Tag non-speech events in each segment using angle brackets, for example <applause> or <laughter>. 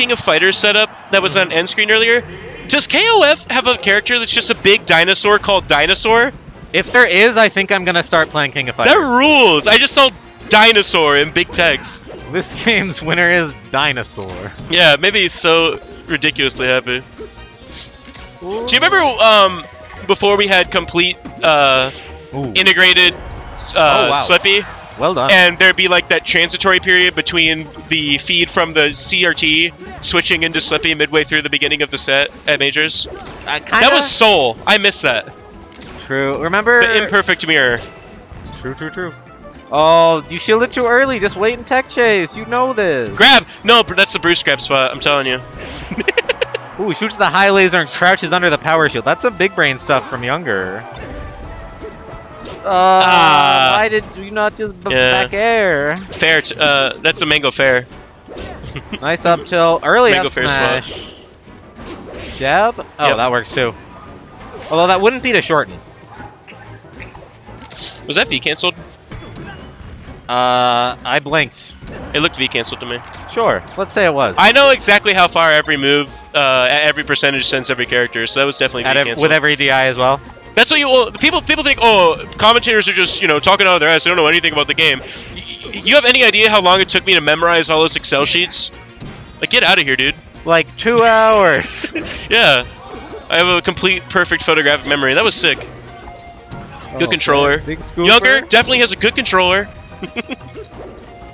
King of Fighters setup that was on end screen earlier, does KOF have a character that's just a big dinosaur called Dinosaur? If there is, I think I'm gonna start playing King of Fighters. That rules! I just saw Dinosaur in big text. This <laughs> game's winner is Dinosaur. Yeah, maybe he's so ridiculously happy. Do you remember um, before we had complete uh, integrated uh, Oh, wow. Slippi, well done. and there'd be like that transitory period between the feed from the CRT switching into Slippi midway through the beginning of the set at Majors? I That kinda- was Soul. I missed that. true. Remember? The imperfect mirror. True, true, true. Oh, you shielded too early. Just wait and tech chase. You know this. Grab! No, but that's the Bruce grab spot. I'm telling you. Ooh, shoots the high laser and crouches under the power shield. That's some big brain stuff from younger. Uh, Ah. why did you not just Yeah. back air? Fair. T- uh, that's a mango fair. <laughs> Nice up till Early Mango fair smash. Jab? Oh, Yep. that works too. Although that wouldn't be to shorten. Was that V canceled? Uh, I blinked. It looked V canceled to me. Sure, let's say it was. I know exactly how far every move, uh, every percentage sends every character, so that was definitely V canceled. with every DI as well. That's what you. Well, people people think, oh, commentators are just you know talking out of their ass. They don't know anything about the game. Y- you have any idea how long it took me to memorize all those Excel sheets? Like, get out of here, dude. Like two hours. <laughs> Yeah, I have a complete perfect photographic memory. That was sick. Good Oh, controller. Younger definitely has a good controller. <laughs>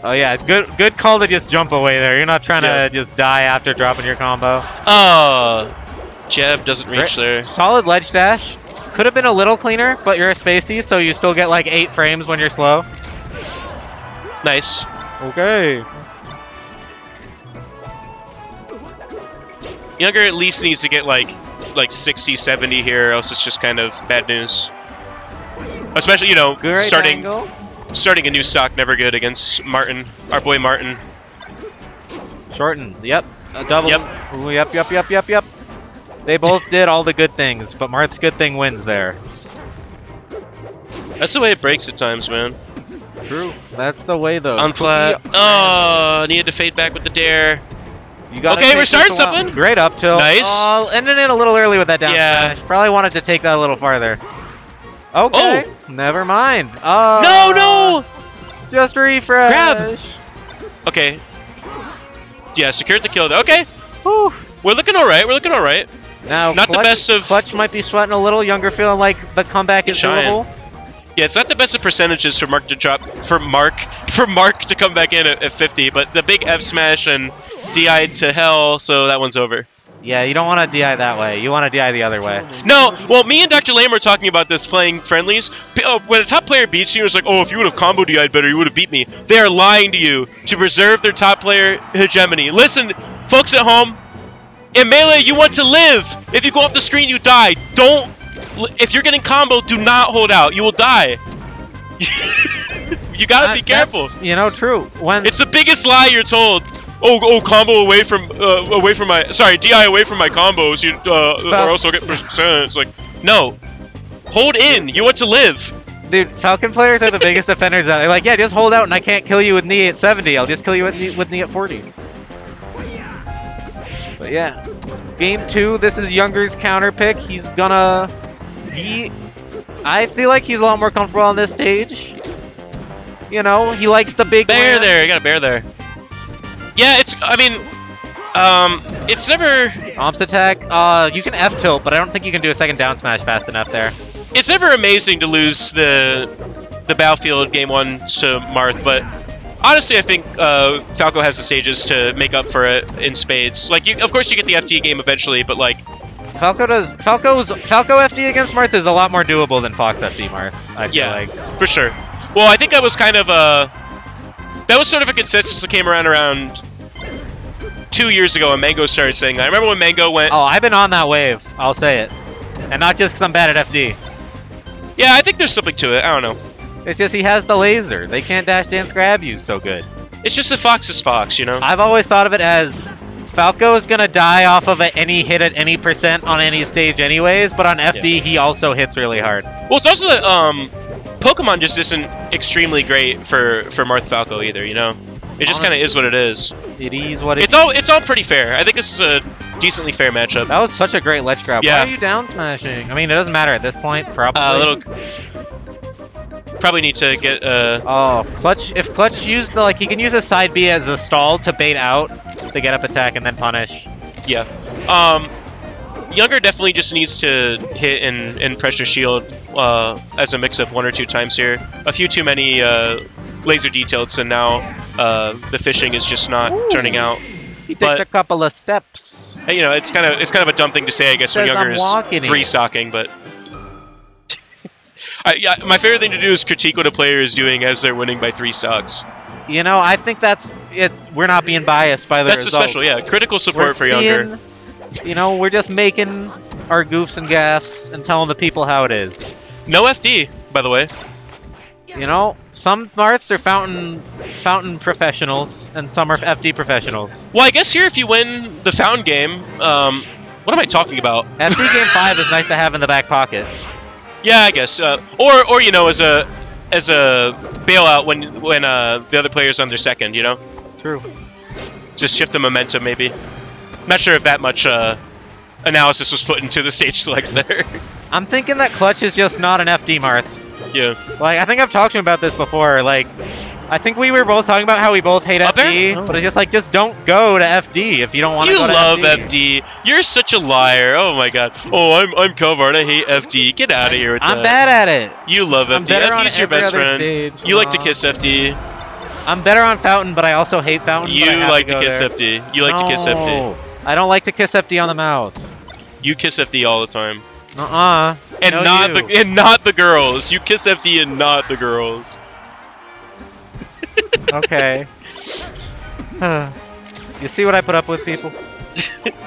Oh yeah, good good call to just jump away there. You're not trying Yeah. to just die after dropping your combo. Ah. Oh, jab doesn't reach Great. there. Solid ledge dash. Could have been a little cleaner, but you're a spacey, so you still get like eight frames when you're slow. Nice. Okay. Younger at least needs to get like like 60, 70 here, else it's just kind of bad news. Especially, you know, Great starting angle. starting a new stock never good against Martin, our boy Martin. Shorten. Yep. A double. Yep. Ooh, yep. Yep. Yep. Yep. Yep. They both did all the good things, but Marth's good thing wins there. That's the way it breaks at times, man. True. That's the way though. On flat. Oh, needed to fade back with the dair. You gotta Okay, we're starting something. Great up tilt. Nice. Oh, ending it a little early with that down Yeah. smash. Probably wanted to take that a little farther. Okay. Oh. Never mind. Oh. No, no! Just refresh. Grab. Okay. Yeah, secured the kill. though. Okay, Whew. we're looking all right. We're looking all right. Now, Not the best of- Clutch might be sweating a little. Younger feeling like the comeback is doable. Yeah, it's not the best of percentages for Mark to drop for Mark <laughs> for Mark to come back in at, at 50, but the big F smash and DI to hell, so that one's over. Yeah, you don't want to DI that way. You want to DI the other way. No, well, me and Dr. Lame were talking about this playing friendlies. Oh, when a top player beats you, it's like, oh, if you would have combo DI'd better, you would have beat me. They are lying to you to preserve their top player hegemony. Listen, folks at home, in Melee, you want to live. If you go off the screen, you die. Don't. If you're getting combo, do not hold out. You will die. <laughs> you gotta be careful. You know, true. When It's the biggest lie you're told. Oh, oh, combo away from, uh, away from my, sorry, DI away from my combos, you, uh, Fal- or else I'll get percent. It's like, no, hold in. You want to live. Dude, Falcon players are the biggest <laughs> offenders out there. Like, yeah, just hold out and I can't kill you with knee at 70. I'll just kill you with knee, with knee at 40. But yeah, game two, this is Younger's counter pick. He's gonna... He... I feel like he's a lot more comfortable on this stage. You know, he likes the big Bear land. there. You got a bear there. Yeah, it's. I mean, um, it's never. Omps attack. Uh, you can F tilt, but I don't think you can do a second down smash fast enough there. It's never amazing to lose the the battlefield game one to Marth, but honestly, I think uh, Falco has the stages to make up for it in spades. Like, you, of course, you get the FD game eventually, but like, Falco does Falco's Falco FD against Marth is a lot more doable than Fox FD Marth. I feel Yeah. like. for sure. Well, I think that was kind of a that was sort of a consensus that came around around two years ago when Mango started saying that. I remember when Mango went. Oh, I've been on that wave. I'll say it, and not just because I'm bad at FD. Yeah, I think there's something to it. I don't know. It's just he has the laser. They can't dash dance grab you so good. It's just a fox is fox, you know. I've always thought of it as Falco is gonna die off of any hit at any percent on any stage, anyways. But on FD, he also hits really hard. Well, it's also that um, Pokemon just isn't extremely great for for Marth Falco either, you know. It just kind of is what it is. It is what it It's all it's all pretty fair. I think this is a decently fair matchup. That was such a great ledge grab. Yeah. Why are you down smashing? I mean, it doesn't matter at this point, probably. Uh, a little. <laughs> Probably need to get. Uh, Oh, Clutch, if Clutch used the, like, he can use a side B as a stall to bait out the get up attack and then punish. yeah. Um, Younger definitely just needs to hit and, and pressure shield uh, as a mix-up one or two times here. A few too many uh, laser details, and now uh, the fishing is just not Ooh. turning out. He took But- a couple of steps. You know, it's kind of it's kind of a dumb thing to say, I guess, when Younger is free stocking, but. I, yeah, my favorite thing to do is critique what a player is doing as they're winning by three stocks. You know, I think that's it. We're not being biased by the That's the results. special, yeah. Critical support We're for Younger. you know, we're just making our goofs and gaffs and telling the people how it is. No FD, by the way. You know, some Marths are fountain fountain professionals and some are FD professionals. Well, I guess here if you win the fountain game, um, what am I talking about? FD game five is nice to have in the back pocket. Yeah, I guess. Uh, or, or you know, as a as a bailout when when uh, the other player's on their second, you know, True. just shift the momentum maybe. Not sure if that much uh, analysis was put into the <laughs> stage select there. I'm thinking that Clutch is just not an FD Marth. yeah. Like, I think I've talked to him about this before. Like, I think we were both talking about how we both hate Up? FD, Oh. but it's just like, just don't go to FD if you don't want to You go to love FD. FD. You're such a liar. Oh my god. Oh, I'm I'm Kovar I hate FD. Get out of here with I'm that. bad at it. You love I'm FD. FD's your best friend. stage. You like to kiss FD. I'm better on Fountain, but I also hate Fountain. You like to go kiss there. FD. You like to kiss FD. I don't like to kiss FD on the mouth. You kiss FD all the time. Uh-uh. And No, not you. the and not the girls. You kiss FD and not the girls. Okay. you see what I put up with, people? <laughs>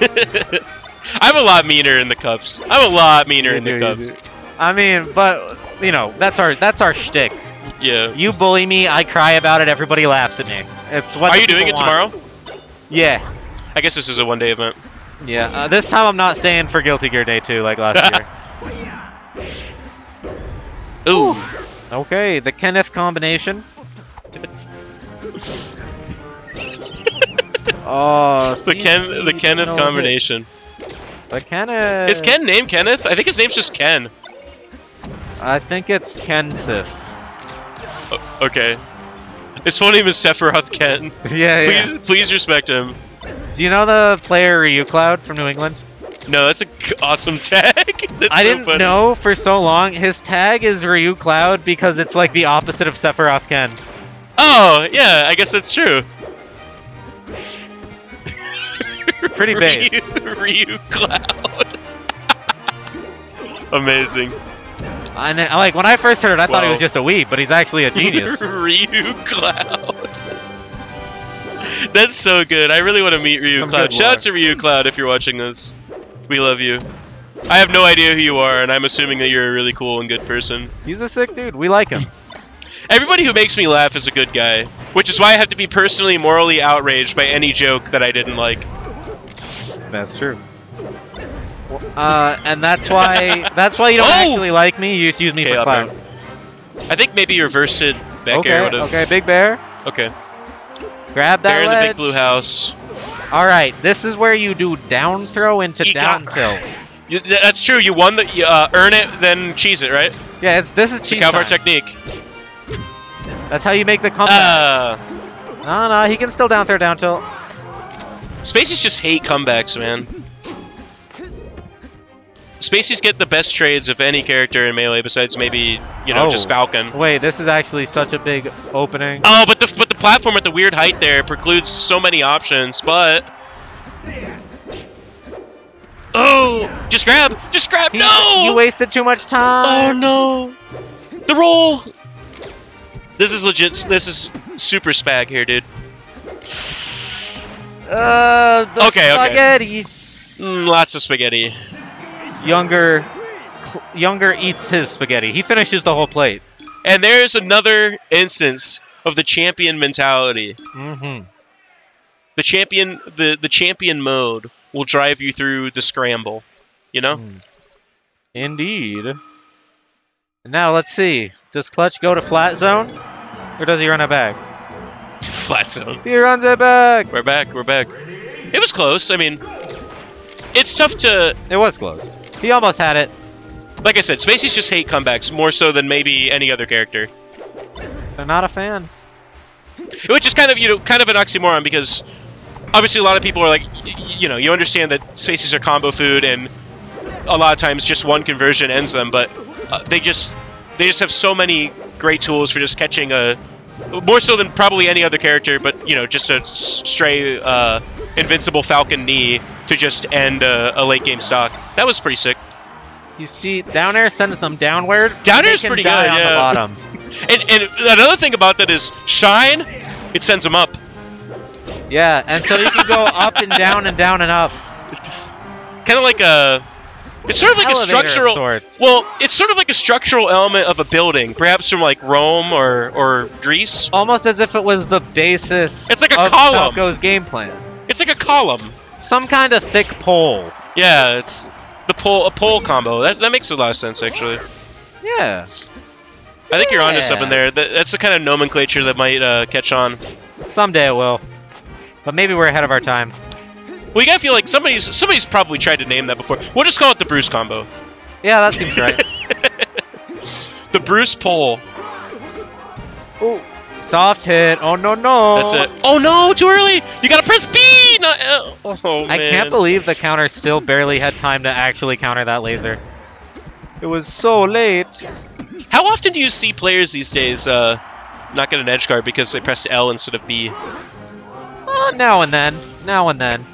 I'm a lot meaner in the cups. I'm a lot meaner You in do, the cups. I mean, but you know, that's our that's our shtick. Yeah. You bully me, I cry about it, everybody laughs at me. It's what Are you doing it want. tomorrow? Yeah. I guess this is a one day event. Yeah. Uh, this time I'm not staying for Guilty Gear Day 2 like last year. <laughs> Ooh. Okay, the Kenneth combination. Oh, <laughs> The Ken the Kenneth combination. The Kenneth. Is Ken named Kenneth? I think his name's just Ken. I think it's Ken Sif. O- okay. His full name is Sephiroth Ken. <laughs> yeah, Please please respect him. Do you know the player Ryu Cloud from New England? No, that's a g- awesome tag. <laughs> That's I so didn't funny. know for so long. His tag is Ryu Cloud because it's like the opposite of Sephiroth Ken. Oh, yeah, I guess that's true. <laughs> Pretty base. Ryu, <laughs> Ryu Cloud. <laughs> Amazing. I like when I first heard it, I thought he was just a weeb, but he's actually a genius. Ryu Cloud. That's so good. I really want to meet Ryu Some Cloud. Shout out to Ryu Cloud if you're watching this. We love you. I have no idea who you are, and I'm assuming that you're a really cool and good person. he's a sick dude. We like him. Everybody who makes me laugh is a good guy, which is why I have to be personally morally outraged by any joke that I didn't like. That's true. Uh, and that's why <laughs> that's why you don't Oh! actually like me. You just use me Okay, for up clout. I think maybe reversed it back Okay, air would have. okay, Big Bear, Okay. grab that Bear in the big blue house. All right, this is where you do down throw into He down got- tilt. Y- th- That's true. You won the you, uh, earn it, then cheese it, right? Yeah, it's this is The cheese Calvar time. technique. That's how you make the comeback. Uh, no, no, he can still down throw down tilt. Spaceys just hate comebacks, man. Spaceys get the best trades of any character in Melee besides maybe, you know, just Oh. Falcon. Wait, this is actually such a big opening. Oh, but the but the platform at the weird height there precludes so many options, but Oh, just grab. Just grab. He- no. You wasted too much time! Oh no! The roll! This is legit. This is super spag here, dude. Uh, the Okay, okay. spaghetti. Mm, lots of spaghetti. Younger, younger eats his spaghetti. He finishes the whole plate. And there's another instance of the champion mentality. Mm-hmm. The champion, the the champion mode will drive you through the scramble. You know? Indeed. Now let's see. Does Clutch go to flat zone, or does he run it back? <laughs> Flat zone. He runs it back. We're back. We're back. It was close. I mean, it's tough to. It was close. He almost had it. Like I said, Spaceys just hate comebacks more so than maybe any other character. They're not a fan. Which is kind of you know kind of an oxymoron because obviously a lot of people are like you know you understand that Spaceys are combo food and a lot of times just one conversion ends them, but uh, they just they just have so many great tools for just catching a more so than probably any other character, but you know just a stray uh, invincible Falcon knee to just end a, a late game stock. That was pretty sick. You see, down air sends them downward. Down air's can pretty good, on yeah. the bottom. <laughs> And, and another thing about that is shine, it sends them up. Yeah, and so you can go up and down and down and up. <laughs> Kind of like a. It's sort of like a structural. Well, it's sort of like a structural element of a building, perhaps from like Rome or or Greece. Almost as if it was the basis. It's like a of column. Falco's game plan. It's like a column. Some kind of thick pole. Yeah, it's the pole a pole combo. That that makes a lot of sense actually. Yeah. I think you're onto something there. That, that's the kind of nomenclature that might uh, catch on. Someday it will. But maybe we're ahead of our time. Well, you gotta feel like somebody's somebody's probably tried to name that before. We'll just call it the Bruce combo. Yeah, that seems right. <laughs> the Bruce pole. Oh, soft hit. Oh no no. That's it. Oh no, too early. You gotta press B. Not L. Oh man. I can't believe the counter still barely had time to actually counter that laser. It was so late. How often do you see players these days uh, not get an edge guard because they pressed L instead of B? Uh, now and then. Now and then.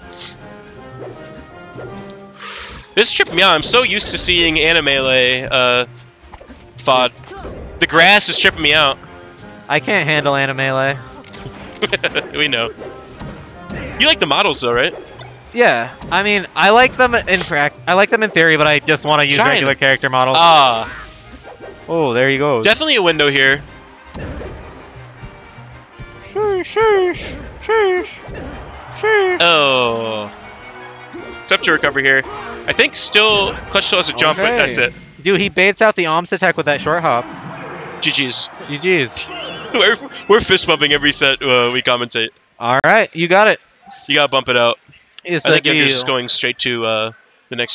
This is tripping me out. I'm so used to seeing anime uh, FOD. The grass is tripping me out. I can't handle anime. <laughs> we know. You like the models though, right? Yeah, I mean, I like them in pract. I like them in theory, but I just want to use Shine. regular character models. Ah, oh, there you go. definitely a window here. Sheesh, sheesh, sheesh, sheesh. Oh. Tough to recover here. I think still Clutch still has a jump, but that's it. Dude, he baits out the Oms attack with that short hop. GG's. GG's. <laughs> we're, we're fist bumping every set uh, we commentate. All right, you got it. You gotta bump it out. It's I think you're just going straight to uh, the next